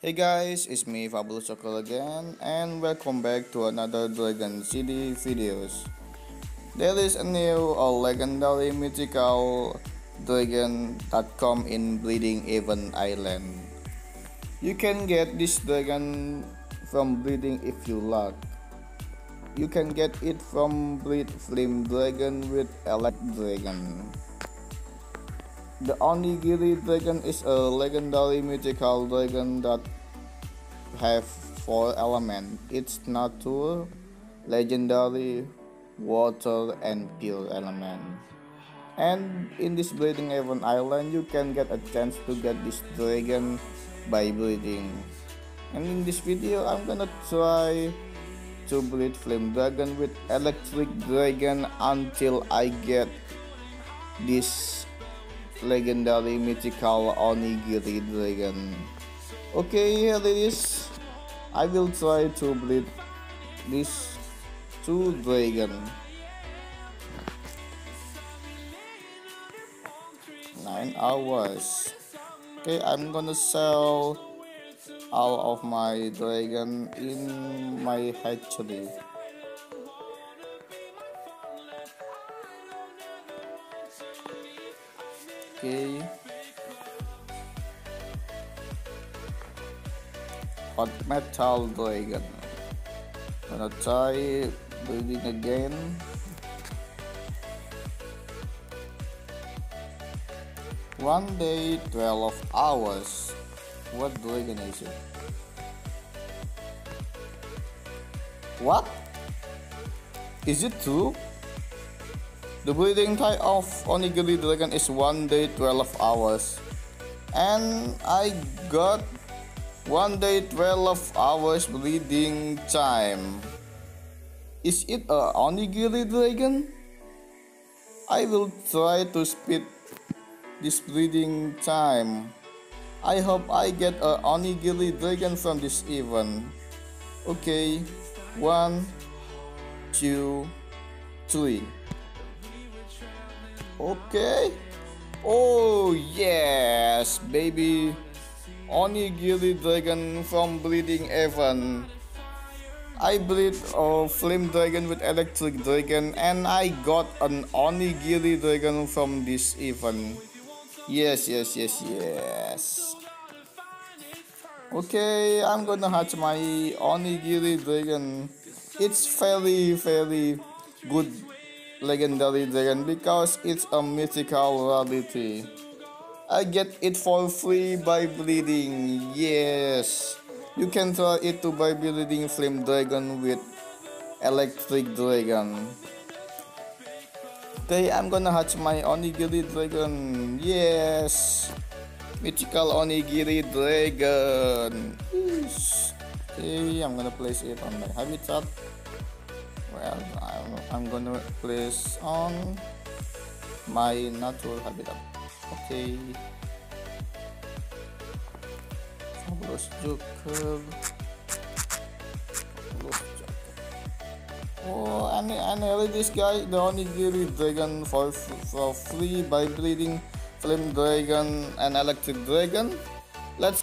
Hey guys, it's me Fabulous Circle again and welcome back to another Dragon City videos. There is a new or legendary mythical dragon that come in Bleeding Even Island. You can get this dragon from Bleeding if you luck. You can get it from Bleed Flame Dragon with Elect Dragon. The Onigiri dragon is a legendary mythical dragon that have four elements. It's nature, legendary, water, and pure element. And in this breeding Even Island, you can get a chance to get this dragon by breeding. And in this video, I'm gonna try to breed Flame Dragon with Electric Dragon until I get this legendary mythical Onigiri dragon. Okay, here it is. I will try to breed this two dragon. Nine hours. Okay, I'm gonna sell all of my dragon in my hatchery. Okay hot metal dragon gonna try building again. One day 12 hours. What dragon is it what? Is it true the breeding time of Onigiri Dragon is 1 day 12 hours. And I got 1 day 12 hours breeding time. Is it a Onigiri Dragon? I will try to speed this breeding time. I hope I get a Onigiri Dragon from this event. Okay, one, two, three. Okay. Oh yes, baby. Onigiri dragon from Breeding Even. I breed a flame dragon with electric dragon and I got an onigiri dragon from this event. Yes, yes, yes, yes. Okay, I'm gonna hatch my onigiri dragon. It's very, very good legendary dragon because it's a mythical rarity. I get it for free by breeding. Yes. You can try it to by breeding flame dragon with electric dragon. Okay, I'm gonna hatch my onigiri dragon. Yes. Mythical onigiri dragon. Yes. Okay, I'm gonna place it on my habitat well I'm, I'm gonna place on my natural habitat. Okay. Fabulous joker. Oh, and, and this guy, the Onigiri Dragon for, for free by breeding Flame Dragon and Electric Dragon. Let's...